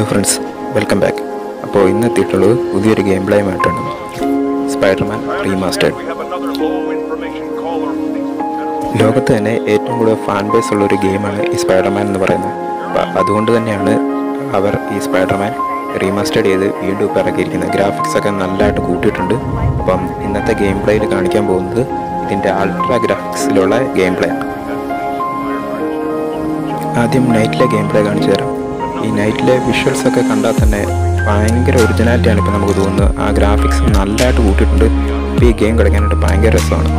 Friends welcome back അപ്പോൾ ഇന്ന് എത്തിയിട്ടുള്ളത് പുതിയൊരു ഗെയിം പ്ലേയുമായിട്ടാണ് സ്പൈഡർമാൻ റീമാസ്റ്റേഡ് ലോകത്ത് തന്നെ ഏറ്റവും കൂടുതൽ ഫാൻ ബേസ് ഉള്ള ഒരു ഗെയിമാണ് ഈ സ്പൈഡർമാൻ എന്ന് പറയുന്നത്. അപ്പോൾ അതുകൊണ്ട് തന്നെയാണ് അവർ ഈ സ്പൈഡർമാൻ റീമാസ്റ്റേഡ് ചെയ്ത് വീണ്ടും ഇപ്പോൾ ഇറക്കിയിരിക്കുന്നത്. ഗ്രാഫിക്സ് ഒക്കെ നല്ലതായിട്ട് കൂട്ടിയിട്ടുണ്ട്. അപ്പം ഇന്നത്തെ ഗെയിം പ്ലേയിൽ കാണിക്കാൻ പോകുന്നത് ഇതിന്റെ അൾട്രാ ഗ്രാഫിക്സിലുള്ള ഗെയിം പ്ലേ ആദ്യം നൈറ്റിലെ ഗെയിം പ്ലേ കാണിച്ചു ഈ നൈറ്റിലെ വിഷ്വൽസ് ഒക്കെ കണ്ടാൽ തന്നെ ഭയങ്കര ഒറിജിനാലിറ്റിയാണ് ഇപ്പോൾ നമുക്ക് തോന്നുന്നത്. ആ ഗ്രാഫിക്സ് നല്ലതായിട്ട് കൂട്ടിയിട്ടുണ്ട്. ഈ ഗെയിം കളിക്കാനായിട്ട് ഭയങ്കര രസമാണ്.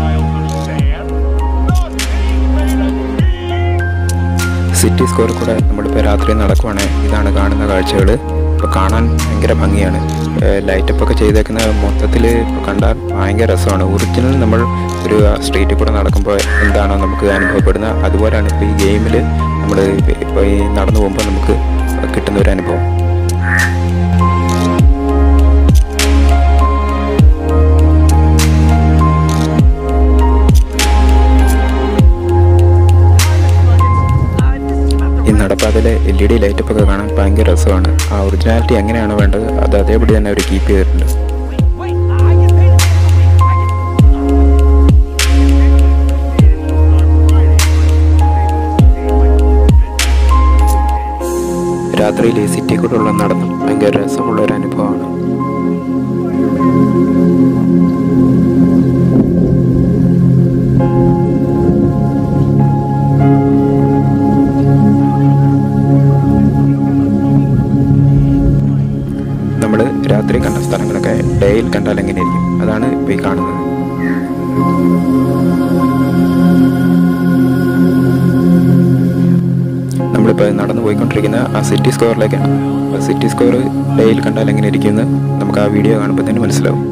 സിറ്റി സ്കോറിൽ കൂടെ നമ്മളിപ്പോൾ രാത്രി നടക്കുവാണെങ്കിൽ ഇതാണ് കാണുന്ന കാഴ്ചകൾ. ഇപ്പോൾ കാണാൻ ഭയങ്കര ഭംഗിയാണ്. ലൈറ്റപ്പ് ഒക്കെ ചെയ്തേക്കുന്ന മൊത്തത്തിൽ കണ്ടാൽ ഭയങ്കര രസമാണ്. ഒറിജിനൽ നമ്മൾ ഒരു സ്ട്രീറ്റിൽ കൂടെ നടക്കുമ്പോൾ എന്താണോ നമുക്ക് അനുഭവപ്പെടുന്നത്. അതുപോലെയാണ് ഇപ്പോൾ ഈ ഗെയിമിൽ നമ്മൾ ഇപ്പോൾ ഈ നടന്നു പോകുമ്പോൾ നമുക്ക് കിട്ടുന്ന ഒരു അനുഭവം. ഈ നടപ്പാതയിലെ എൽ ഇ ഡി ലൈറ്റപ്പൊക്കെ കാണാൻ ഭയങ്കര രസമാണ്. ആ ഒറിജിനാലിറ്റി എങ്ങനെയാണ് വേണ്ടത് അത് അതേപടി തന്നെ അവർ കീപ്പ് ചെയ്തിട്ടുണ്ട്. രാത്രിയിൽ ഈ സിറ്റി കൂടെയുള്ള നടന്നു. ഭയങ്കര രസമുള്ള ഒരു അനുഭവമാണ്. നമ്മൾ രാത്രി കണ്ട സ്ഥലങ്ങളൊക്കെ ഡേയിൽ കണ്ടാൽ എങ്ങനെയായിരിക്കും? അതാണ് ഈ കാണുന്നത്. നമ്മളിപ്പോൾ നടന്നു പോയിക്കൊണ്ടിരിക്കുന്ന ആ സിറ്റി സ്ക്വയറിലേക്കാണ് ആ സിറ്റി സ്ക്വയർ ഡേയിൽ കണ്ടാൽ എങ്ങനെ ഇരിക്കുമെന്ന് നമുക്ക് ആ വീഡിയോ കാണുമ്പോൾ തന്നെ മനസ്സിലാവും.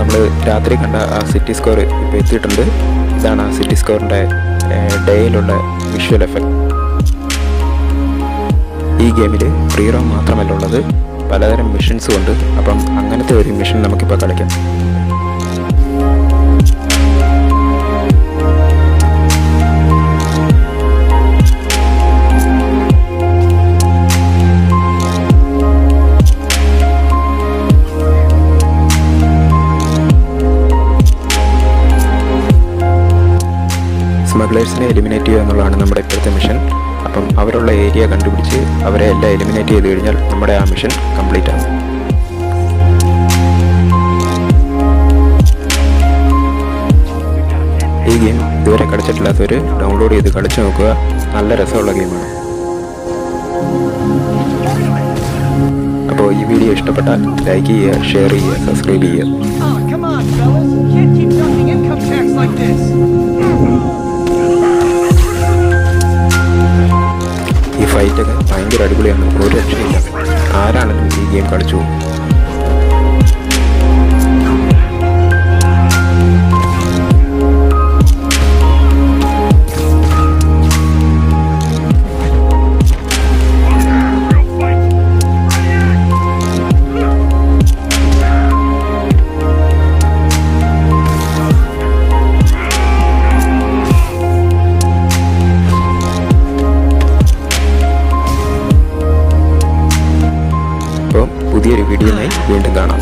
നമ്മൾ രാത്രി കണ്ട ആ സിറ്റി സ്ക്വയർ ഇപ്പോൾ എത്തിയിട്ടുണ്ട്. ഇതാണ് ആ സിറ്റി സ്ക്വയറിന്റെ ഡേയിലുള്ള വിഷ്വൽ എഫക്റ്റ് ഈ ഗെയിമിൽ ഫ്രീ റോം മാത്രമല്ല ഉള്ളത്. പലതരം മിഷൻസും ഉണ്ട്. അപ്പം അങ്ങനത്തെ ഒരു മിഷൻ നമുക്കിപ്പോൾ കളിക്കാം. സ്മഗ്ലേഴ്സിനെ എലിമിനേറ്റ് ചെയ്യുക എന്നുള്ളതാണ് നമ്മുടെ ഇപ്പോഴത്തെ മിഷൻ അപ്പം അവരുള്ള ഏരിയ കണ്ടുപിടിച്ച് അവരെ എല്ലാം എലിമിനേറ്റ് ചെയ്ത് കഴിഞ്ഞാൽ നമ്മുടെ ആ മിഷൻ കംപ്ലീറ്റ് ആകും ഈ ഗെയിം ഇതുവരെ കളിച്ചിട്ടില്ലാത്തവർ ഡൗൺലോഡ് ചെയ്ത് കളിച്ചു നോക്കുക. നല്ല രസമുള്ള ഗെയിമാണ് അപ്പോൾ ഈ വീഡിയോ ഇഷ്ടപ്പെട്ടാൽ ലൈക്ക് ചെയ്യുക ഷെയർ ചെയ്യുക സബ്സ്ക്രൈബ് ചെയ്യുക. ഫൈറ്റൊക്കെ ഭയങ്കര അടിപൊളിയാണ് ഒരു രക്ഷയില്ല. ആരാണെങ്കിലും ഈ ഗെയിം കളിച്ചു? പുതിയൊരു വീഡിയോയുമായി വീണ്ടും കാണാം